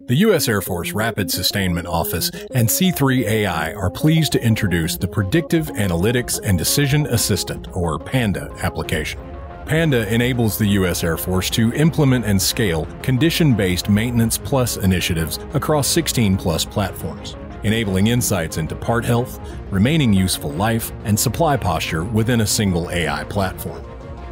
The U.S. Air Force Rapid Sustainment Office and C3 AI are pleased to introduce the Predictive Analytics and Decision Assistant, or PANDA, application. PANDA enables the U.S. Air Force to implement and scale condition-based Maintenance Plus initiatives across 16 plus platforms, enabling insights into part health, remaining useful life, and supply posture within a single AI platform.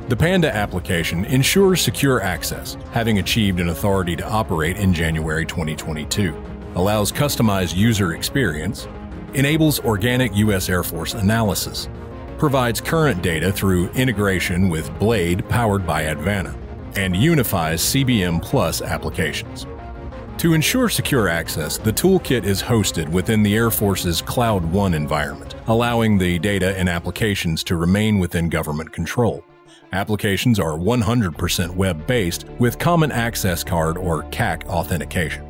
The Panda application ensures secure access, having achieved an authority to operate in January 2022, allows customized user experience, enables organic U.S. Air Force analysis, provides current data through integration with Blade powered by Advana, and unifies CBM Plus applications. To ensure secure access, the toolkit is hosted within the Air Force's Cloud One environment, allowing the data and applications to remain within government control. Applications are 100% web-based with Common Access Card or CAC authentication.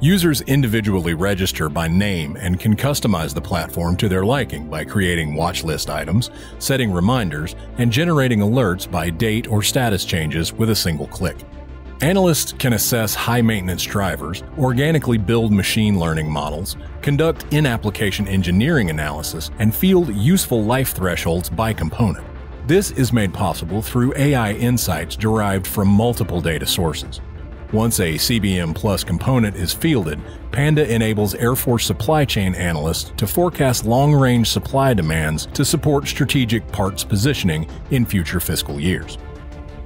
Users individually register by name and can customize the platform to their liking by creating watch list items, setting reminders, and generating alerts by date or status changes with a single click. Analysts can assess high-maintenance drivers, organically build machine learning models, conduct in-application engineering analysis, and field useful life thresholds by component. This is made possible through AI insights derived from multiple data sources. Once a CBM Plus component is fielded, Panda enables Air Force supply chain analysts to forecast long-range supply demands to support strategic parts positioning in future fiscal years.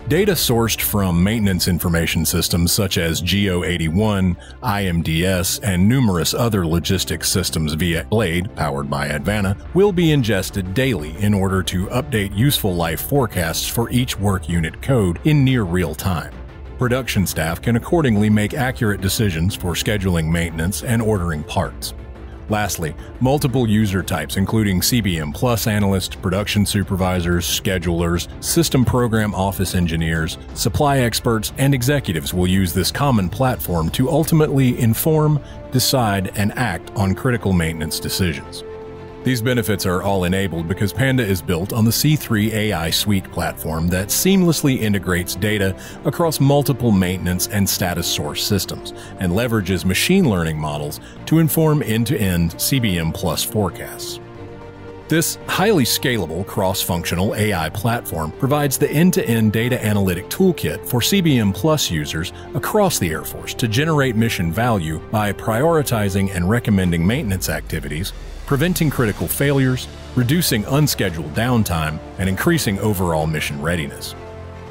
Data sourced from maintenance information systems such as G081, IMDS, and numerous other logistics systems via Blade, powered by Advana, will be ingested daily in order to update useful life forecasts for each work unit code in near real time. Production staff can accordingly make accurate decisions for scheduling maintenance and ordering parts. Lastly, multiple user types including CBM Plus analysts, production supervisors, schedulers, system program office engineers, supply experts, and executives will use this common platform to ultimately inform, decide, and act on critical maintenance decisions. These benefits are all enabled because Panda is built on the C3 AI Suite platform that seamlessly integrates data across multiple maintenance and status source systems and leverages machine learning models to inform end-to-end CBM Plus forecasts. This highly scalable cross-functional AI platform provides the end-to-end data analytic toolkit for CBM Plus users across the Air Force to generate mission value by prioritizing and recommending maintenance activities, preventing critical failures, reducing unscheduled downtime, and increasing overall mission readiness.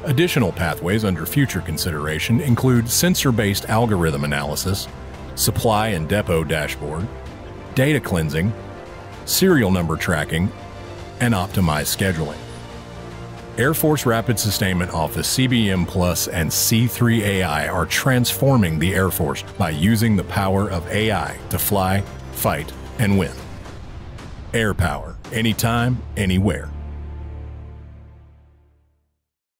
Additional pathways under future consideration include sensor-based algorithm analysis, supply and depot dashboard, data cleansing, serial number tracking, and optimized scheduling. Air Force Rapid Sustainment Office CBM Plus and C3 AI are transforming the Air Force by using the power of AI to fly, fight, and win. Air Power, anytime, anywhere.